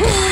Woo!